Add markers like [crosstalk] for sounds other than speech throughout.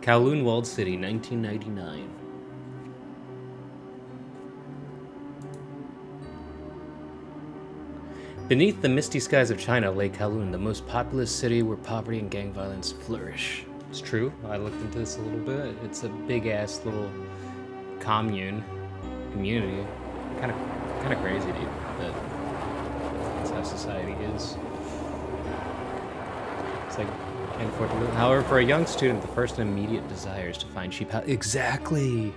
Kowloon Walled City, 1999. Beneath the misty skies of China lay Kowloon, the most populous city where poverty and gang violence flourish. It's true. I looked into this a little bit. It's a big ass little commune, community. Kind of, kind of crazy, dude. That that's how society is. It's like, However, for a young student, the first and immediate desire is to find cheap housing. Exactly.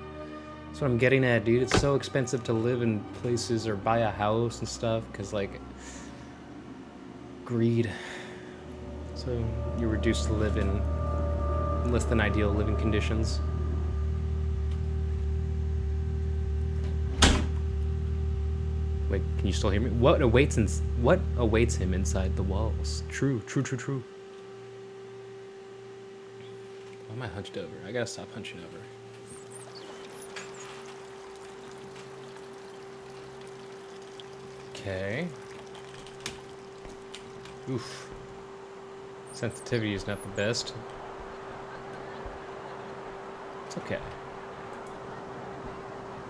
That's what I'm getting at, dude. It's so expensive to live in places or buy a house and stuff, cause like greed. So you're reduced to live in less than ideal living conditions. Wait, can you still hear me? What awaits in, what awaits him inside the walls? True, true, true, true. Why am I hunched over? I gotta stop hunching over. Okay. Oof. Sensitivity is not the best. It's okay.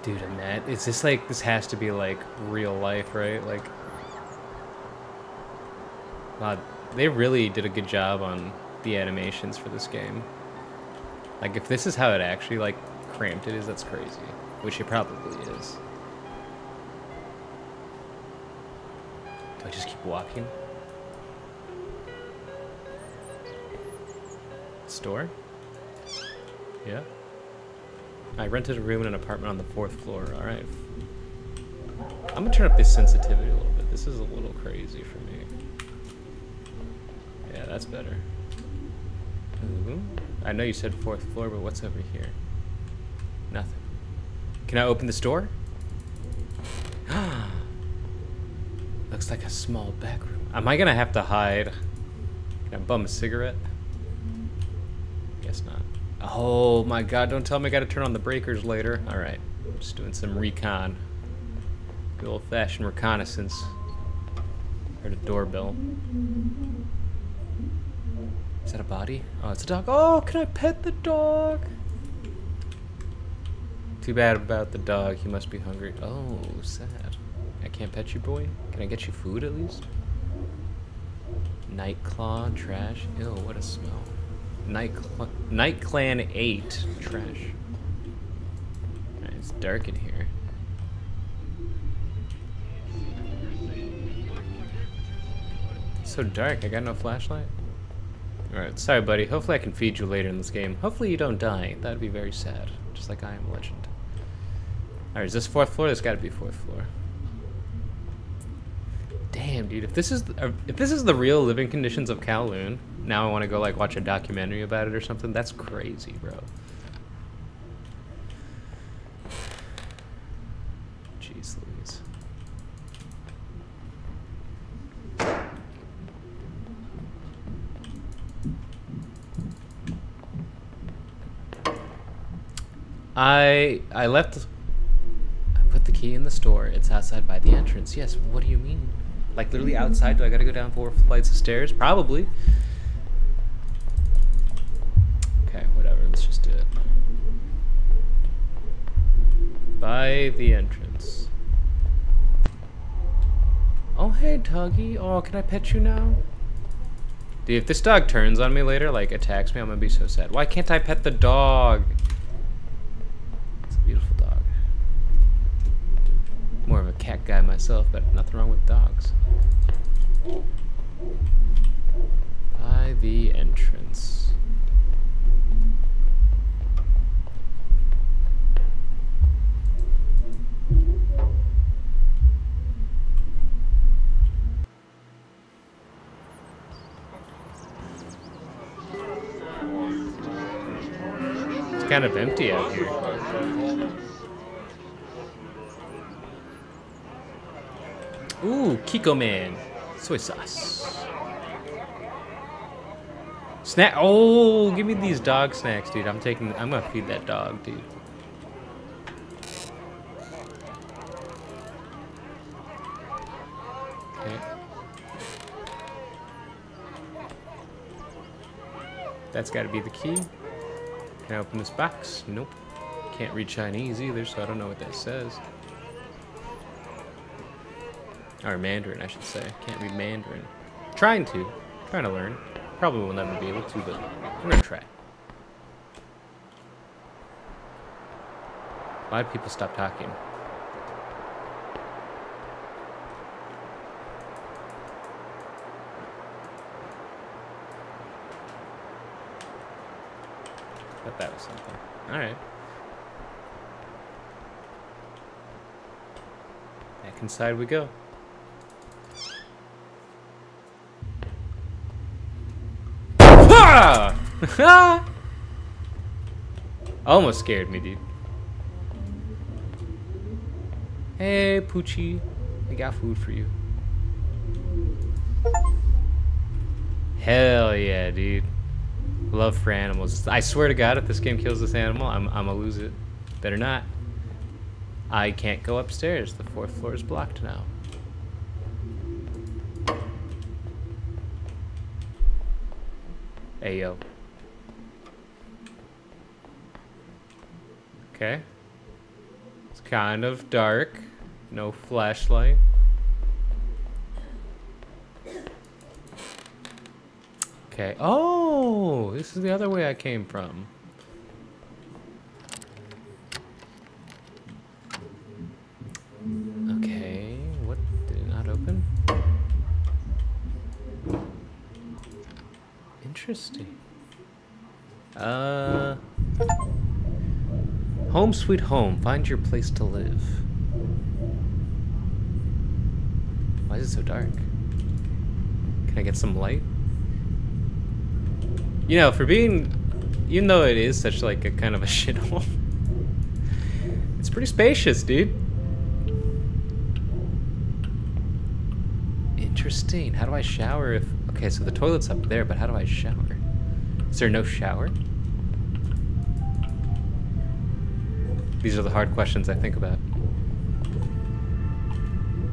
Dude, Annette, is this like, this has to be like real life, right? Like, wow, they really did a good job on the animations for this game. Like, if this is how it actually, like, cramped it is, that's crazy. Which it probably is. Do I just keep walking? Store? Yeah. I rented a room in an apartment on the fourth floor. All right. I'm gonna turn up this sensitivity a little bit. This is a little crazy for me. Yeah, that's better. I know you said fourth floor, but what's over here? Nothing. Can I open this door? [gasps] Looks like a small back room. Am I gonna have to hide? Can I bum a cigarette? Guess not. Oh my god, don't tell me I gotta turn on the breakers later. Alright, just doing some recon. Good old fashioned reconnaissance. Heard a doorbell. Is that a body? Oh, it's a dog. Oh, can I pet the dog? Too bad about the dog. He must be hungry. Oh, sad. I can't pet you, boy? Can I get you food at least? Nightclaw, trash. Ew, what a smell. Night, Night Clan 8 trash. Right, it's dark in here. It's so dark, I got no flashlight. Alright, sorry buddy. Hopefully I can feed you later in this game. Hopefully you don't die. That'd be very sad. Just like I am legend. Alright, is this fourth floor? There's gotta be fourth floor. Damn, dude. If this is the, uh, if this is the real living conditions of Kowloon, now I want to go like watch a documentary about it or something. That's crazy, bro. I I left I put the key in the store. It's outside by the entrance. Yes, what do you mean? Like literally outside? Do I gotta go down four flights of stairs? Probably. Okay, whatever. Let's just do it. By the entrance. Oh, hey, doggy. Oh, can I pet you now? Dude, if this dog turns on me later, like attacks me, I'm gonna be so sad. Why can't I pet the dog? It's a beautiful dog. More of a cat guy myself, but nothing wrong with dogs. By the entrance. It's kind of empty out here. Ooh, Kikkoman. Soy sauce. Snack. Oh, give me these dog snacks, dude. I'm taking. I'm gonna feed that dog, dude. Okay. That's got to be the key. Can I open this box? Nope. Can't read Chinese either, so I don't know what that says. Or Mandarin, I should say. Can't read Mandarin. Trying to. Trying to learn. Probably will never be able to, but I'm gonna try. Why did people stop talking? Thought that was something. Alright. Back inside we go. Ah! [laughs] Almost scared me, dude. Hey, Poochie. I got food for you. Hell yeah, dude. Love for animals. I swear to God, if this game kills this animal, I'm, I'm gonna lose it. Better not. I can't go upstairs. The fourth floor is blocked now. Hey, yo. Okay. It's kind of dark. No flashlight. Okay. Oh, this is the other way I came from. Home sweet home. Find your place to live. Why is it so dark? Can I get some light? You know, for being, even though it is such like a kind of a [laughs] shithole, it's pretty spacious, dude. Interesting. How do I shower if, okay, so the toilet's up there, but how do I shower? Is there no shower? These are the hard questions I think about.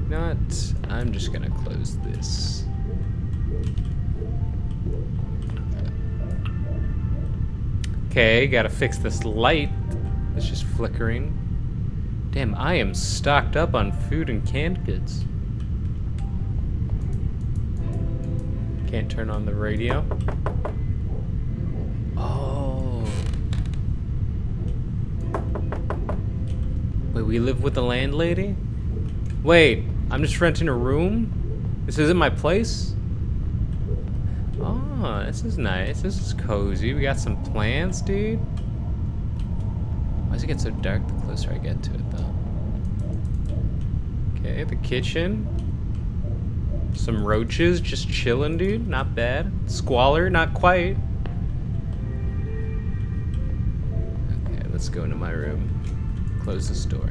Not, I'm just gonna close this. Okay, gotta fix this light. It's just flickering. Damn, I am stocked up on food and canned goods. Can't turn on the radio. Oh. Wait, we live with the landlady? Wait, I'm just renting a room? This isn't my place? Oh, this is nice. This is cozy. We got some plants, dude. Why does it get so dark the closer I get to it, though? Okay, the kitchen. Some roaches just chilling, dude. Not bad. Squalor, not quite. Okay, let's go into my room. Close this door.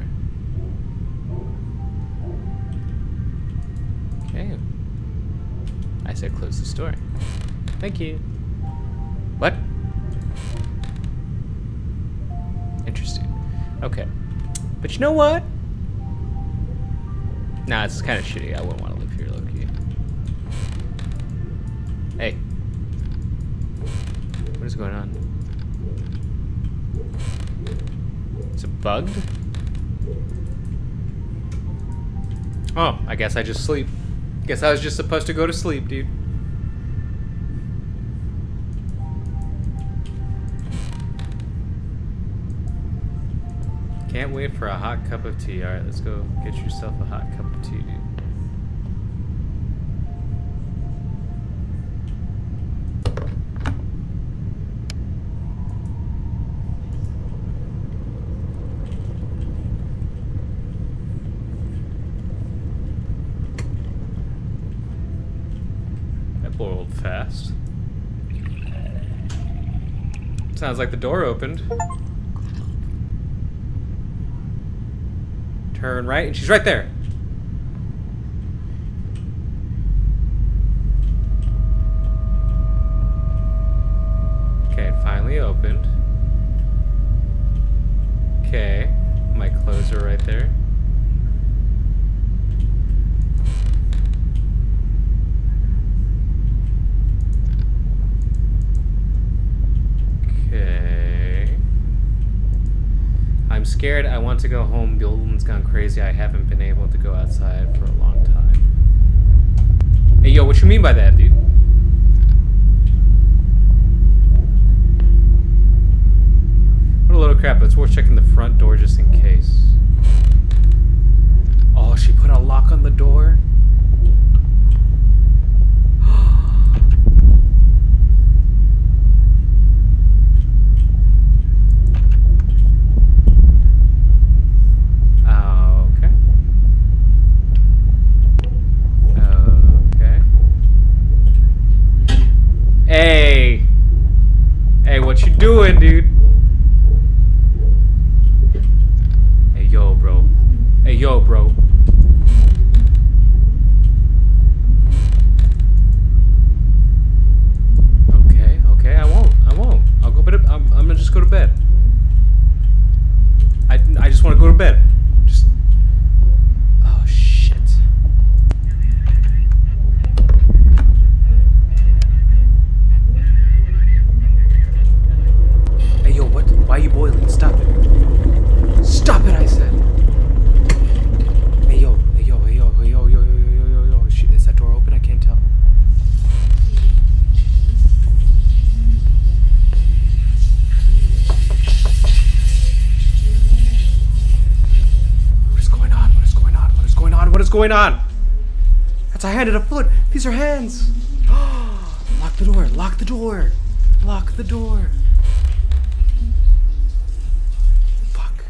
I said close the door. Thank you. What? Interesting. Okay. But you know what? Nah, it's kind of shitty. I wouldn't want to live here, low-key. Hey. What is going on? Is it bugged? Oh, I guess I just sleep. Guess I was just supposed to go to sleep, dude. Can't wait for a hot cup of tea. Alright, let's go get yourself a hot cup of tea, dude. That boiled fast. Sounds like the door opened. Turn right, and she's right there. Okay, it finally opened. Okay, my clothes are right there. Okay. I'm scared. I want to go home. The old one's gone crazy. I haven't been able to go outside for a long time. Hey, yo, what you mean by that, dude? What a of crap. But it's worth checking the front door just in case. Oh, she put a lock on the door? Okay. Okay. Hey! Hey, what you doing, dude? Going on? That's a hand and a foot. These are hands. [gasps] lock the door. Lock the door. Lock the door. Fuck.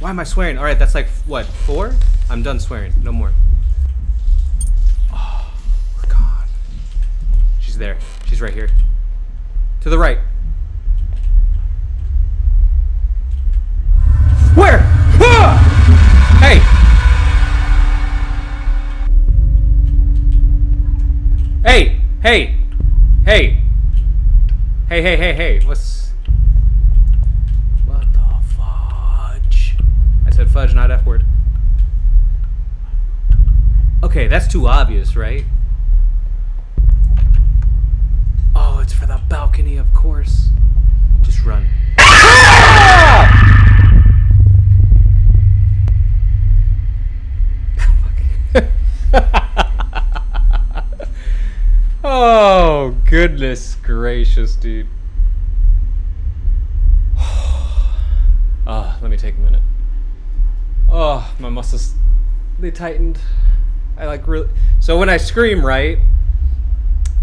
Why am I swearing? All right, that's like what four? I'm done swearing. No more. Oh, we're gone. She's there. She's right here. To the right. Hey! Hey! Hey! Hey, hey, hey, hey. What's. What the fudge? I said fudge, not F word. Okay, that's too obvious, right? Oh, it's for the balcony, of course. Just run. [laughs] [laughs] [laughs] oh, goodness gracious, dude. [sighs] Ah, let me take a minute. Oh, my muscles they tightened. I like really So when I scream, right?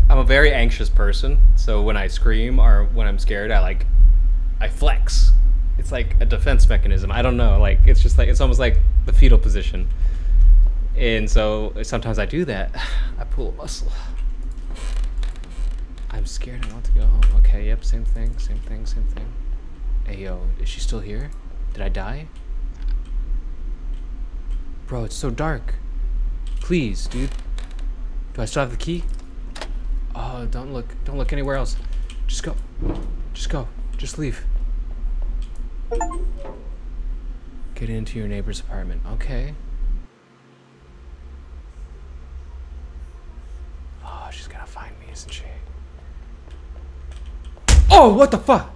I'm a very anxious person. So when I scream or when I'm scared, I like I flex. It's like a defense mechanism. I don't know. Like it's just like it's almost like the fetal position. And so sometimes I do that. [sighs] I pull a muscle. Scared. I want to go home. Okay. Yep. Same thing. Same thing. Same thing. Hey yo, is she still here? Did I die? Bro, it's so dark. Please, dude. Do I still have the key? Oh, don't look. Don't look anywhere else. Just go. Just go. Just leave. Get into your neighbor's apartment. Okay. Oh, she's gonna find me, isn't she? Oh, what the fuck?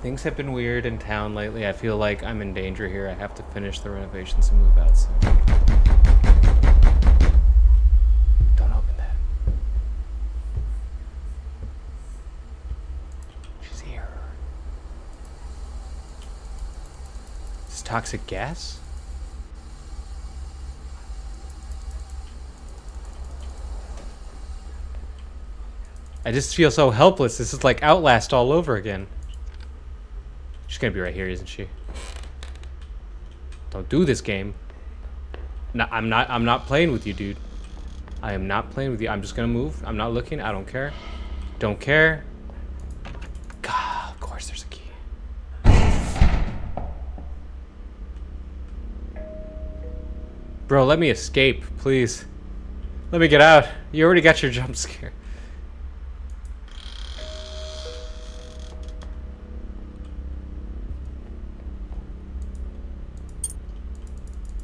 Things have been weird in town lately. I feel like I'm in danger here. I have to finish the renovations and move out soon. Don't open that. She's here. Is this toxic gas? I just feel so helpless. This is like Outlast all over again. She's gonna be right here, isn't she? Don't do this game. No, I'm not. I'm not playing with you, dude. I am not playing with you. I'm just gonna move. I'm not looking. I don't care. Don't care. Bro, let me escape, please. Let me get out. You already got your jump scare.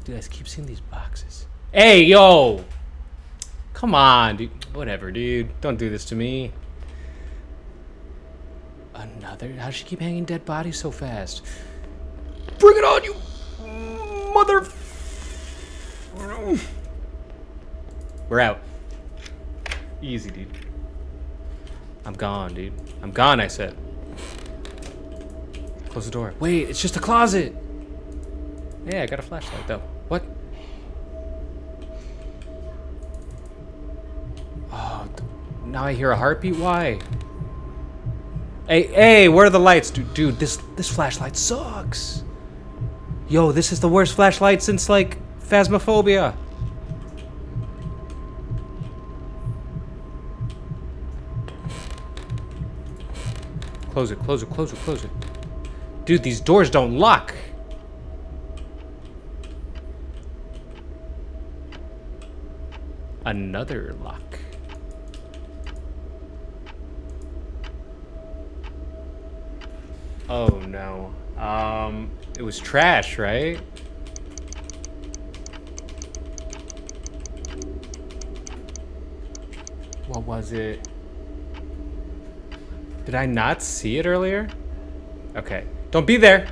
Dude, I keep seeing these boxes. Hey, yo! Come on, dude. Whatever, dude. Don't do this to me. Another? How does she keep hanging dead bodies so fast? Bring it on, you mother... We're out. Easy, dude. I'm gone, dude. I'm gone, I said. Close the door. Wait, it's just a closet. Yeah, I got a flashlight, though. What? Oh, now I hear a heartbeat? Why? Hey, hey, where are the lights? Dude, dude, this, this flashlight sucks. Yo, this is the worst flashlight since, like, Phasmophobia. Close it, close it, close it, close it. Dude, these doors don't lock. Another lock. Oh no. Um, it was trash, right? What was it? Did I not see it earlier? Okay. Don't be there!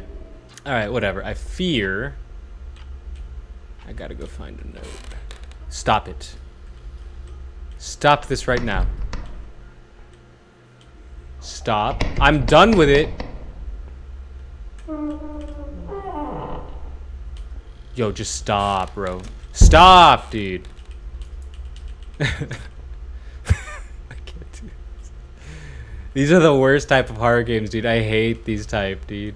Alright, whatever. I fear... I gotta go find a note. Stop it. Stop this right now. Stop. I'm done with it. Yo, just stop, bro. Stop, dude. [laughs] I can't do this. These are the worst type of horror games, dude. I hate these type, dude.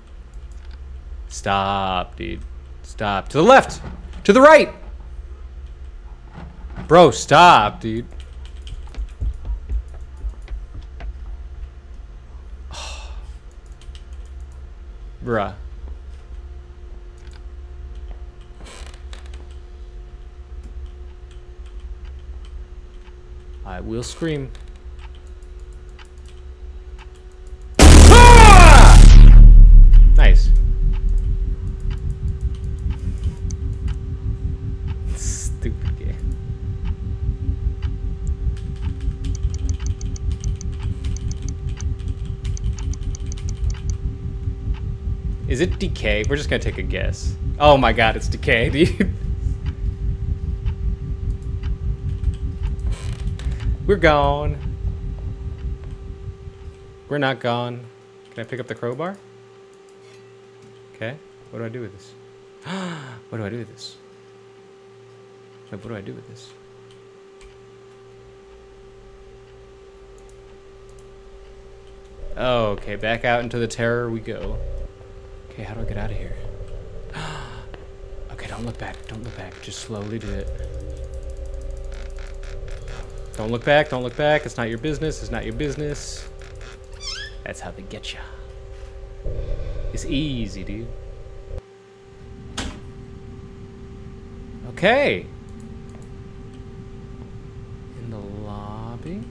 Stop, dude. Stop. To the left! To the right! Bro, stop, dude. [sighs] Bruh. I will scream. It decay? We're just gonna take a guess. Oh my god, it's decay. [laughs] We're gone. We're not gone. Can I pick up the crowbar? Okay. What do I do with this? [gasps] what do I do with this? What do I do with this? Oh, okay. Back out into the terror we go. Okay, how do I get out of here? [gasps] okay, don't look back. Don't look back. Just slowly do it. Don't look back, don't look back. It's not your business, it's not your business. That's how they get you. It's easy, dude. Okay. In the lobby,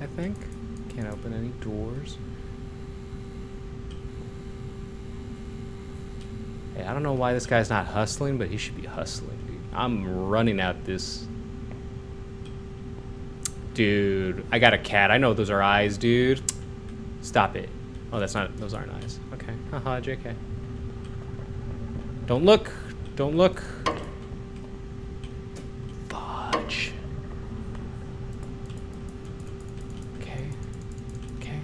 I think. Can't open any doors. Hey, I don't know why this guy's not hustling, but he should be hustling, dude. I'm running out this Dude, I got a cat. I know those are eyes, dude. Stop it. Oh, that's not, those aren't eyes. Okay. Haha, JK. Don't look. Don't look. Fudge. Okay. Okay.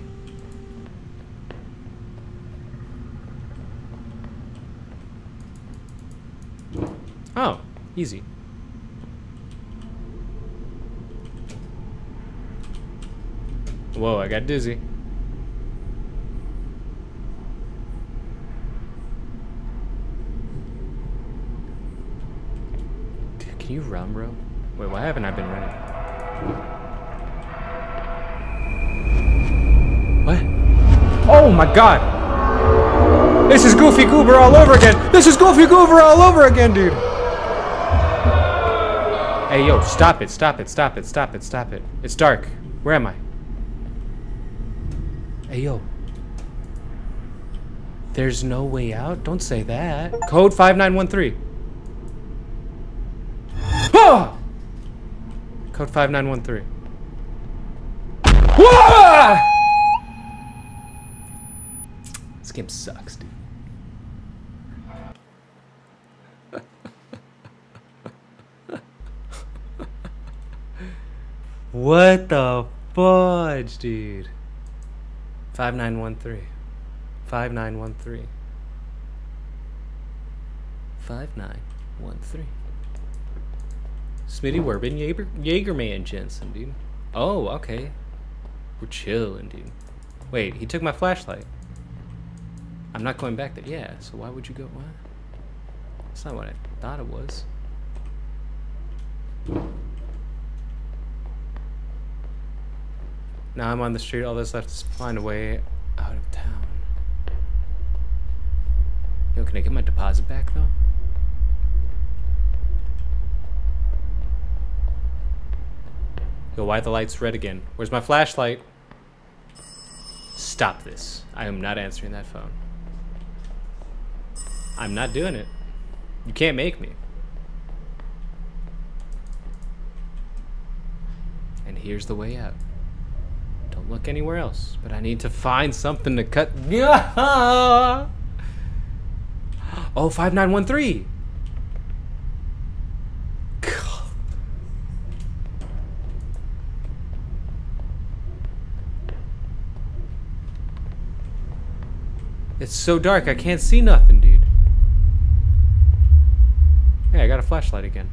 Oh, easy. Whoa, I got dizzy. Dude, can you run, bro? Wait, why haven't I been running? What? Oh my god! This is Goofy Goober all over again! This is Goofy Goober all over again, dude! Hey, yo, stop it, stop it, stop it, stop it, stop it. It's dark. Where am I? Hey, yo. There's no way out? Don't say that. Code 5913. Oh! Code 5913. Whoa! This game sucks, dude. What the fudge, dude? 5913. 5913. 5913. Smitty Werbin, Jaeger, Jaegerman Jensen, dude. Oh, okay. We're chilling, dude. Wait, he took my flashlight. I'm not going back there. Yeah, so why would you go? Why? That's not what I thought it was. Now I'm on the street. All that's left is find a way out of town. Yo, can I get my deposit back, though? Yo, why the light's red again? Where's my flashlight? Stop this. I am not answering that phone. I'm not doing it. You can't make me. And here's the way out. Don't look anywhere else, but I need to find something to cut. [laughs] oh, 5913. It's so dark, I can't see nothing, dude. Hey, I got a flashlight again.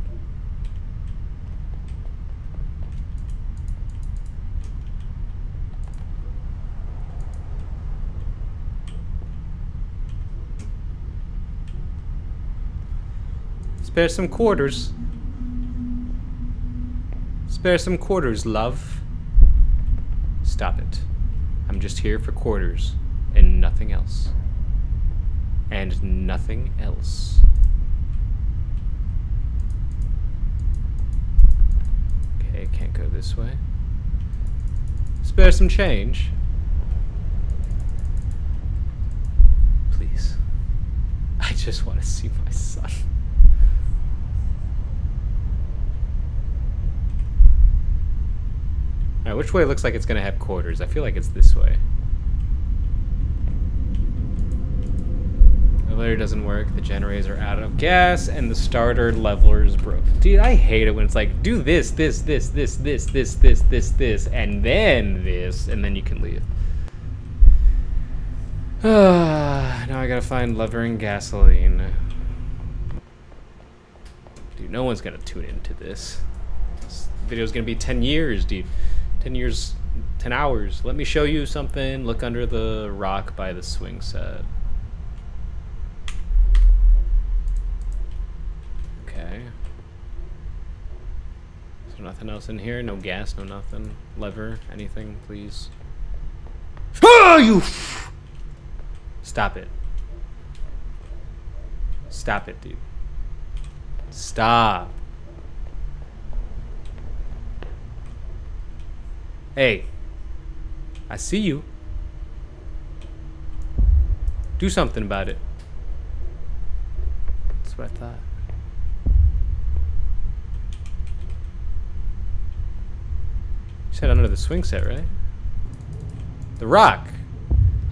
Spare some quarters. Spare some quarters, love. Stop it. I'm just here for quarters and nothing else. And nothing else. Okay, can't go this way. Spare some change. Please. I just want to see my son. Alright, which way looks like it's gonna have quarters? I feel like it's this way. The elevator doesn't work, the generators are out of gas, and the starter leveler is broke. Dude, I hate it when it's like, do this, this, this, this, this, this, this, this, this, and then this, and then you can leave. [sighs] now I gotta find lever and gasoline. Dude, no one's gonna tune into this. This video's gonna be 10 years, dude. 10 years, 10 hours. Let me show you something. Look under the rock by the swing set. Okay. Is there nothing else in here? No gas, no nothing. Lever, anything, please. Oh, you! Stop it. Stop it, dude. Stop. Hey. I see you. Do something about it. That's what I thought. said under the swing set, right? The rock.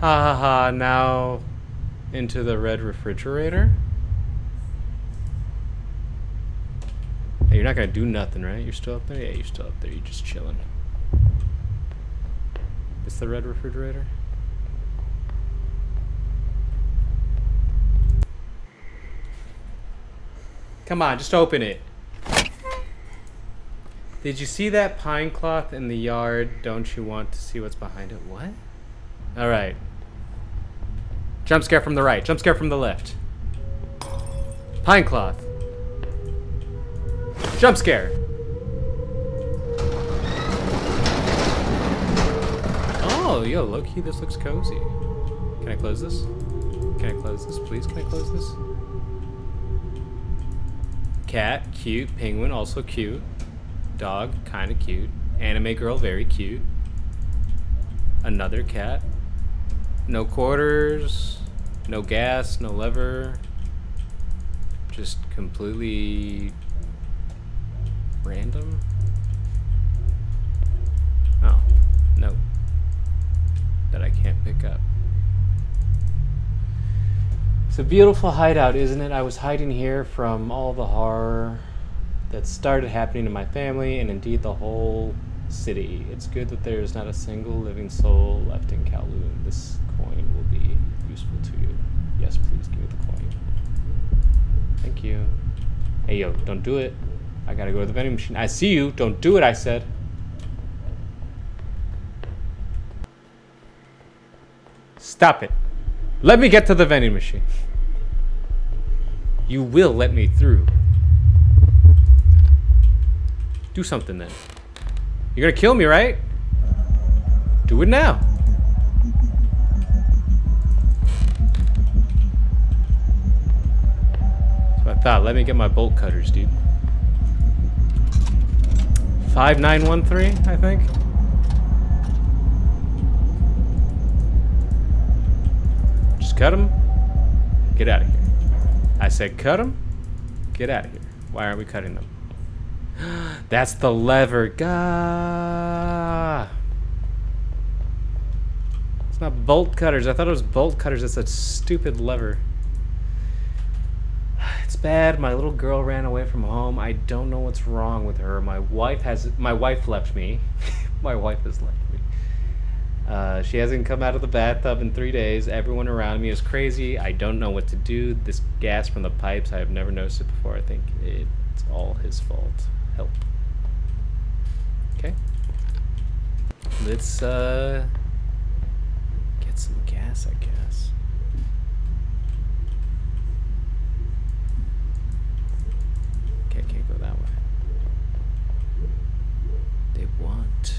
Ha ha ha, now into the red refrigerator? Hey, you're not gonna do nothing, right? You're still up there? Yeah, you're still up there. You're just chilling. Is the red refrigerator? Come on, just open it. Did you see that pine cloth in the yard? Don't you want to see what's behind it? What? Alright. Jump scare from the right. Jump scare from the left. Pine cloth. Jump scare. Yo, low-key, this looks cozy. Can I close this? Can I close this, please? Can I close this? Cat, cute. Penguin, also cute. Dog, kind of cute. Anime girl, very cute. Another cat. No quarters. No gas, no lever. Just completely random? That I can't pick up. It's a beautiful hideout, isn't it? I was hiding here from all the horror that started happening to my family and indeed the whole city. It's good that there is not a single living soul left in Kowloon. This coin will be useful to you. Yes, please give me the coin. Thank you. Hey, yo, don't do it. I gotta go to the vending machine. I see you. Don't do it, I said. Stop it. Let me get to the vending machine. You will let me through. Do something then. You're gonna kill me, right? Do it now. That's what I thought. Let me get my bolt cutters, dude. 5913, I think. Cut them. Get out of here. I said cut them. Get out of here. Why aren't we cutting them? [gasps] That's the lever. Gah. It's not bolt cutters. I thought it was bolt cutters. It's a stupid lever. [sighs] It's bad. My little girl ran away from home. I don't know what's wrong with her. My wife has. My wife left me. [laughs] my wife has left. Uh, she hasn't come out of the bathtub in three days. Everyone around me is crazy. I don't know what to do. This gas from the pipes, I have never noticed it before. I think it's all his fault. Help. Okay. Let's uh, get some gas, I guess. Okay, can't go that way. They want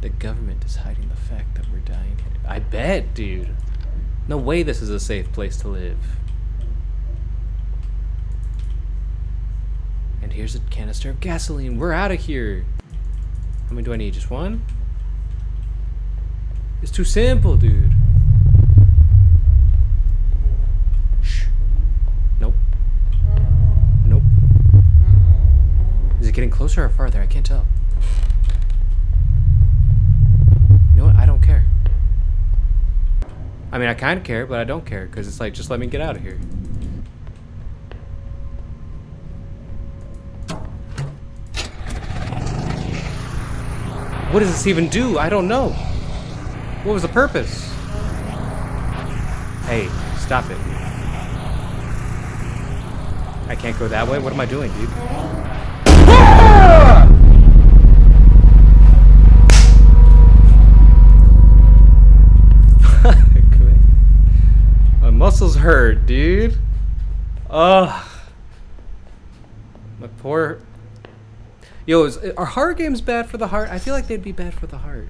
The government is hiding the fact that we're dying here. I bet, dude. No way this is a safe place to live. And here's a canister of gasoline. We're out of here. How many do I need? Just one? It's too simple, dude. Shh. Nope. Nope. Is it getting closer or farther? I can't tell. You know what? I don't care. I mean, I kind of care, but I don't care because it's like, just let me get out of here. What does this even do? I don't know. What was the purpose? Hey, stop it. I can't go that way? What am I doing, dude? Muscles hurt, dude. Ugh. My poor Yo, is, are horror games bad for the heart? I feel like they'd be bad for the heart.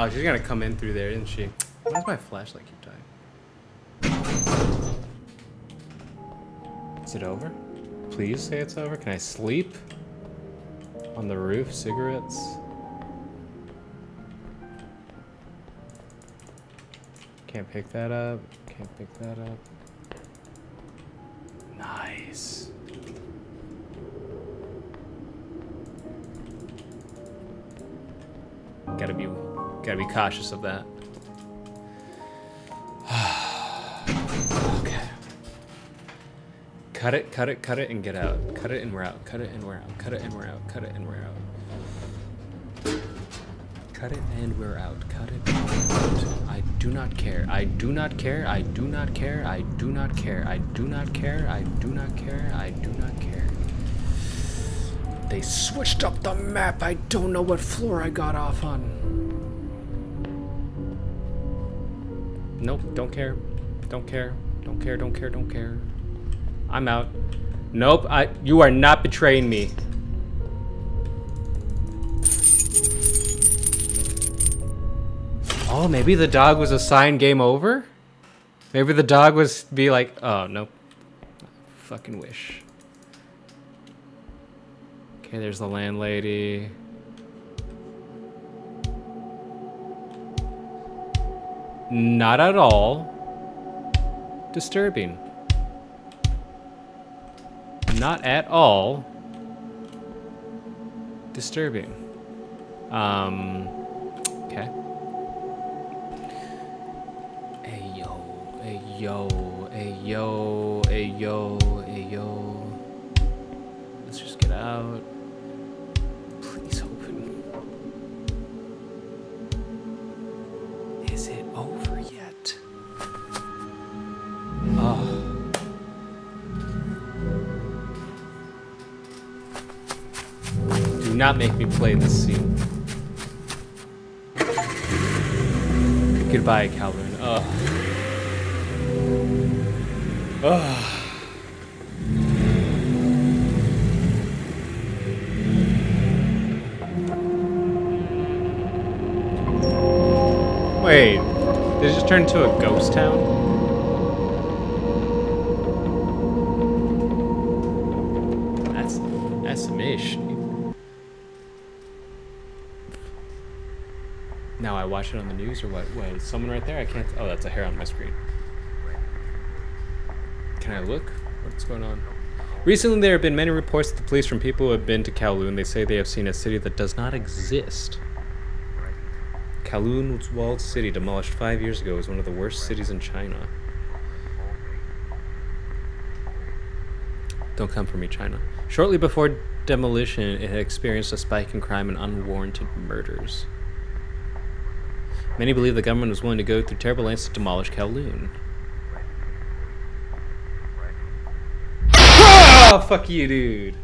Oh, she's gonna come in through there, isn't she? Why does my flashlight keep dying? Is it over? Please say it's over. Can I sleep? On the roof, cigarettes? Can't pick that up. Can't pick that up. Nice. Gotta be, gotta be cautious of that. [sighs] okay. Cut it, cut it, cut it, and get out. Cut it and we're out. Cut it and we're out. Cut it and we're out. Cut it and we're out. Cut it and we're out. Cut it and we're out. I do not care. I do not care. I do not care. I do not care. I do not care. I do not care. I do not care. They switched up the map. I don't know what floor I got off on. Nope, don't care. Don't care. Don't care, don't care, don't care. I'm out. Nope, I you are not betraying me. Oh, maybe the dog was a sign game over? Maybe the dog was be like, oh, nope. Fucking wish. Okay, there's the landlady. Not at all disturbing. Not at all disturbing. Um, okay. Hey yo, hey yo, hey yo, hey yo, hey yo. Let's just get out. Not make me play this scene. Goodbye, Calvin. Ugh. Ugh. Wait, did it just turn into a ghost town? That's that's some ish. Now I watch it on the news or what? Wait, someone right there? I can't. Oh, that's a hair on my screen. Can I look? What's going on? Recently, there have been many reports to the police from people who have been to Kowloon. They say they have seen a city that does not exist. Kowloon's walled city, demolished five years ago, is one of the worst cities in China. Don't come for me, China. Shortly before demolition, it had experienced a spike in crime and unwarranted murders. Many believe the government was willing to go through terrible lengths to demolish Kowloon. Oh, [laughs] fuck you, dude.